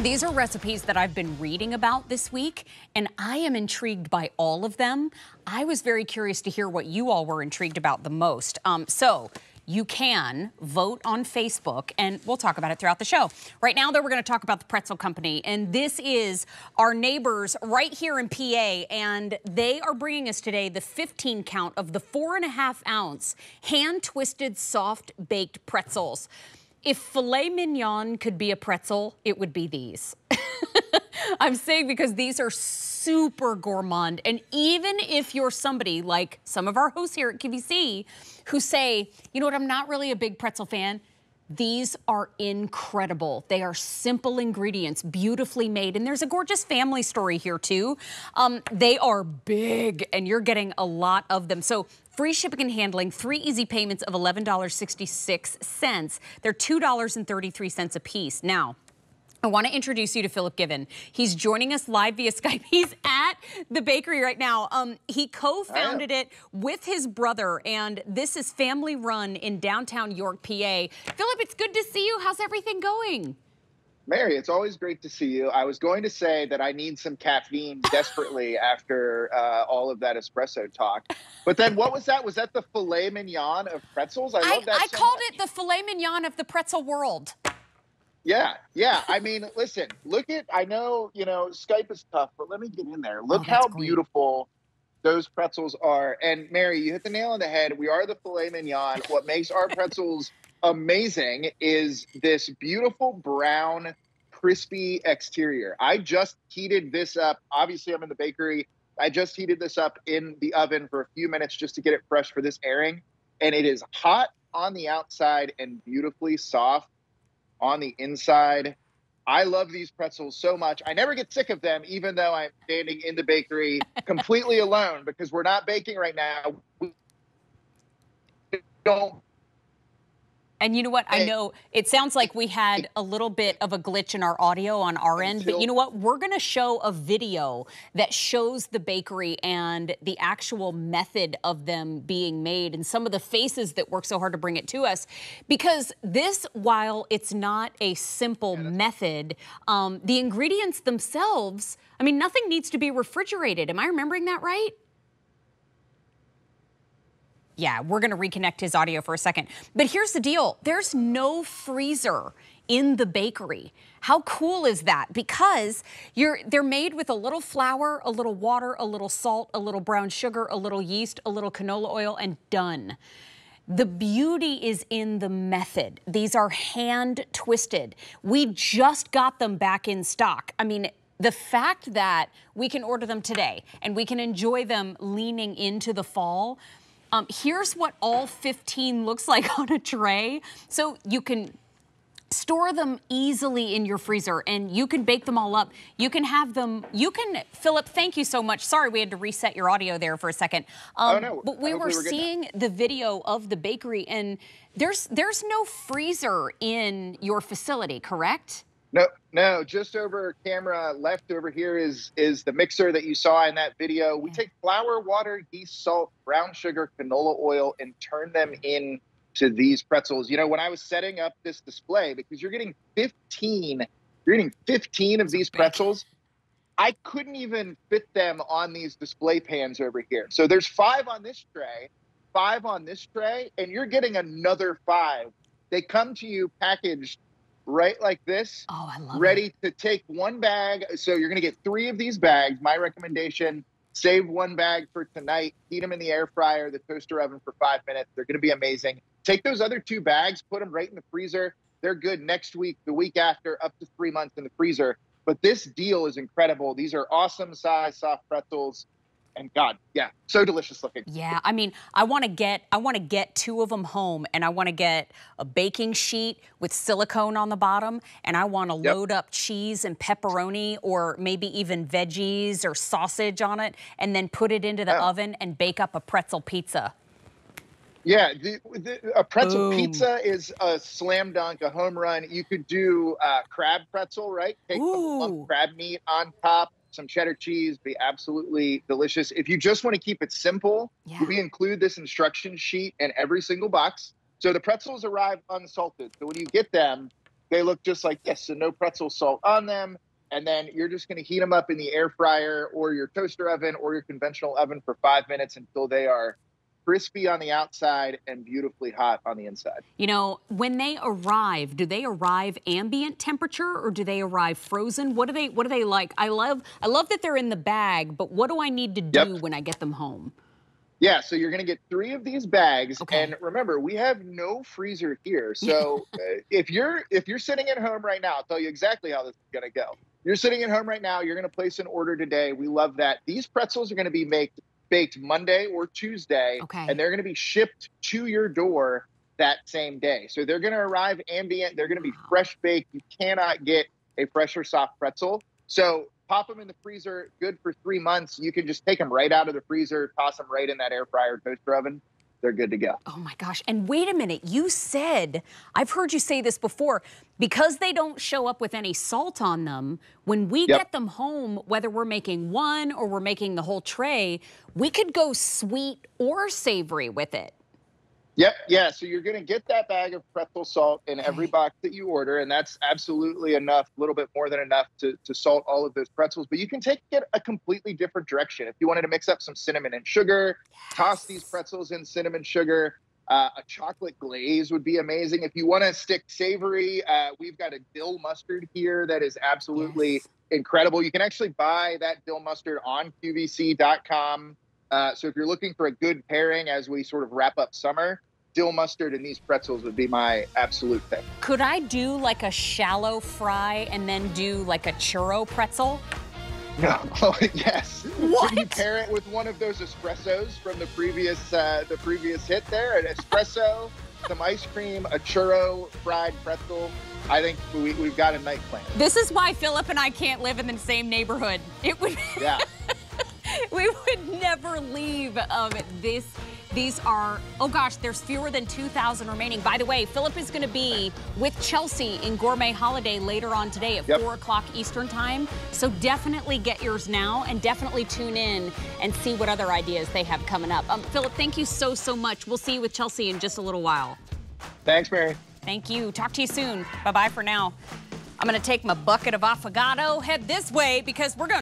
These are recipes that I've been reading about this week, and I am intrigued by all of them. I was very curious to hear what you all were intrigued about the most. Um, so you can vote on Facebook, and we'll talk about it throughout the show. Right now, though, we're going to talk about the Pretzel Company, and this is our neighbors right here in PA, and they are bringing us today the 15 count of the four and a half ounce hand-twisted soft baked pretzels. If filet mignon could be a pretzel, it would be these. I'm saying because these are super gourmand. And even if you're somebody like some of our hosts here at QVC who say, you know what, I'm not really a big pretzel fan, these are incredible. They are simple ingredients, beautifully made, and there's a gorgeous family story here too. Um, they are big, and you're getting a lot of them. So free shipping and handling, three easy payments of $11.66. They're $2.33 a piece. Now, I want to introduce you to Philip Given. He's joining us live via Skype. He's at the bakery right now. Um, he co-founded it with his brother, and this is family run in downtown York, PA. Philip, it's good to see you. How's everything going? Mary, it's always great to see you. I was going to say that I need some caffeine desperately after uh, all of that espresso talk. But then what was that? Was that the filet mignon of pretzels? I love that I so called much. it the filet mignon of the pretzel world. Yeah, yeah. I mean, listen, look at, I know, you know, Skype is tough, but let me get in there. Look Oh, that's how great. beautiful those pretzels are. And Mary, you hit the nail on the head. We are the filet mignon. What makes our pretzels amazing is this beautiful brown, crispy exterior. I just heated this up. Obviously, I'm in the bakery. I just heated this up in the oven for a few minutes just to get it fresh for this airing. And it is hot on the outside and beautifully soft on the inside. I love these pretzels so much. I never get sick of them, even though I'm standing in the bakery completely alone because we're not baking right now. We don't. And you know what? I know it sounds like we had a little bit of a glitch in our audio on our end, but you know what? We're going to show a video that shows the bakery and the actual method of them being made and some of the faces that work so hard to bring it to us. Because this, while it's not a simple method, um, the ingredients themselves, I mean, nothing needs to be refrigerated. Am I remembering that right? Yeah, we're going to reconnect his audio for a second. But here's the deal there's no freezer in the bakery. How cool is that? Because they're made with a little flour, a little water, a little salt, a little brown sugar, a little yeast, a little canola oil and done. The beauty is in the method. These are hand twisted. We just got them back in stock. I mean, the fact that we can order them today and we can enjoy them leaning into the fall. Um, here's what all 15 looks like on a tray. So you can store them easily in your freezer and you can bake them all up. You can have them, you can, Philip, thank you so much. Sorry, we had to reset your audio there for a second. Um, Oh, no. But we were we were seeing the video of the bakery and there's there's no freezer in your facility, correct? No, no, just over camera left over here is is the mixer that you saw in that video. We take flour, water, yeast, salt, brown sugar, canola oil, and turn them in to these pretzels. You know, when I was setting up this display, because you're getting 15, you're getting 15 of these pretzels. I couldn't even fit them on these display pans over here. So there's five on this tray, five on this tray, and you're getting another five. They come to you packaged right like this Oh, I love it. ready to take one bag. So you're going to get three of these bags. My recommendation save one bag for tonight, heat them in the air fryer, the toaster oven for five minutes. They're going to be amazing. Take those other two bags, put them right in the freezer. They're good next week, the week after, up to three months in the freezer. But this deal is incredible. These are awesome size soft pretzels. And God, yeah, so delicious looking. Yeah, I mean, I want to get I want to get two of them home and I want to get a baking sheet with silicone on the bottom and I want to Yep. load up cheese and pepperoni or maybe even veggies or sausage on it and then put it into the oven and bake up a pretzel pizza. Yeah, the, the, a pretzel Boom. pizza is a slam dunk, a home run. You could do uh, crab pretzel, right? Take Ooh. crab meat on top, some cheddar cheese, be absolutely delicious. If you just want to keep it simple, Yeah. we include this instruction sheet in every single box. So the pretzels arrive unsalted. So when you get them, They look just like this. So no pretzel salt on them. And then you're just going to heat them up in the air fryer or your toaster oven or your conventional oven for five minutes until they are crispy on the outside and beautifully hot on the inside. You know, when they arrive, do they arrive ambient temperature or do they arrive frozen? What do they what do they like? I love I love that they're in the bag, but what do I need to do yep. when I get them home? Yeah, so you're going to get three of these bags, okay. and remember, we have no freezer here. So uh, if you're if you're sitting at home right now, I'll tell you exactly how this is going to go. You're sitting at home right now. You're going to place an order today. We love that. These pretzels are going to be made baked Monday or Tuesday, okay. and they're going to be shipped to your door that same day. So they're going to arrive ambient. They're going to be wow. fresh baked. You cannot get a fresh or soft pretzel. So pop them in the freezer, good for three months. You can just take them right out of the freezer, toss them right in that air fryer toaster oven they're good to go. Oh my gosh. And wait a minute, you said, I've heard you say this before, because they don't show up with any salt on them, when we yep. get them home, whether we're making one or we're making the whole tray, we could go sweet or savory with it. Yep. Yeah. So you're going to get that bag of pretzel salt in every box that you order, and that's absolutely enough, a little bit more than enough to, to salt all of those pretzels. But you can take it a completely different direction. If you wanted to mix up some cinnamon and sugar, yes. toss these pretzels in cinnamon sugar. Uh, a chocolate glaze would be amazing. If you want to stick savory, uh, we've got a dill mustard here that is absolutely yes. incredible. You can actually buy that dill mustard on QVC.com. Uh, so if you're looking for a good pairing as we sort of wrap up summer, dill mustard and these pretzels would be my absolute thing. Could I do like a shallow fry and then do like a churro pretzel? No. Oh, yes. What? Can you pair it with one of those espressos from the previous uh, the previous hit there? An espresso, some ice cream, a churro, fried pretzel. I think we, we've got a night plan. This is why Philip and I can't live in the same neighborhood. It would. Yeah. we would never leave um, this these are, oh gosh, there's fewer than 2,000 remaining. By the way, Philip is going to be with Chelsea in Gourmet Holiday later on today at yep. 4 o'clock Eastern Time. So definitely get yours now and definitely tune in and see what other ideas they have coming up. Um, Philip, thank you so, so much. We'll see you with Chelsea in just a little while. Thanks, Mary. Thank you. Talk to you soon. Bye-bye for now. I'm going to take my bucket of affogato, head this way because we're going